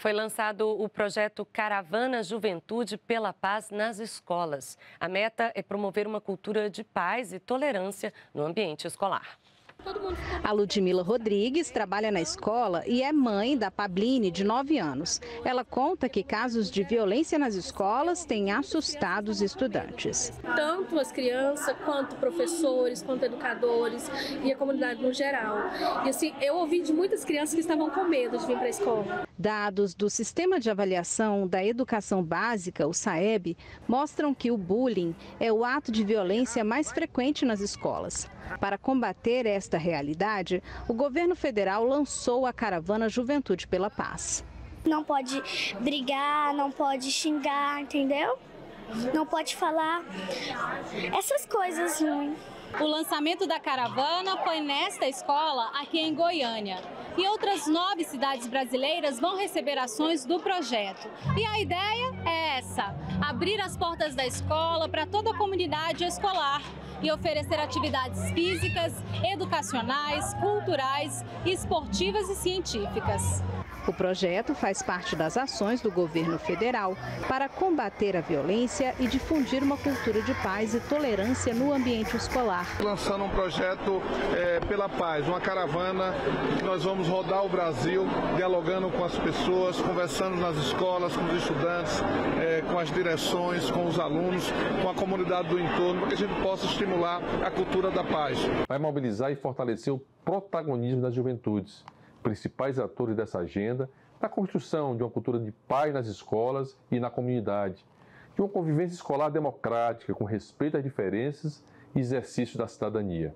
Foi lançado o projeto Caravana Juventude pela Paz nas escolas. A meta é promover uma cultura de paz e tolerância no ambiente escolar. A Ludmila Rodrigues trabalha na escola e é mãe da Pabline, de 9 anos. Ela conta que casos de violência nas escolas têm assustado os estudantes. Tanto as crianças, quanto professores, quanto educadores e a comunidade no geral. E assim, eu ouvi de muitas crianças que estavam com medo de vir para a escola. Dados do Sistema de Avaliação da Educação Básica, o SAEB, mostram que o bullying é o ato de violência mais frequente nas escolas. Para combater esta realidade, o governo federal lançou a caravana Juventude pela Paz. Não pode brigar, não pode xingar, entendeu? Não pode falar essas coisas ruins. O lançamento da caravana foi nesta escola aqui em Goiânia. E outras nove cidades brasileiras vão receber ações do projeto. E a ideia é essa: abrir as portas da escola para toda a comunidade escolar e oferecer atividades físicas, educacionais, culturais, esportivas e científicas. O projeto faz parte das ações do governo federal para combater a violência e difundir uma cultura de paz e tolerância no ambiente escolar. Lançando um projeto é, pela paz, uma caravana que nós vamos rodar o Brasil, dialogando com as pessoas, conversando nas escolas, com os estudantes, é, com as direções, com os alunos, com a comunidade do entorno, para que a gente possa estimular a cultura da paz. Vai mobilizar e fortalecer o protagonismo das juventudes principais atores dessa agenda na construção de uma cultura de paz nas escolas e na comunidade, de uma convivência escolar democrática, com respeito às diferenças e exercício da cidadania.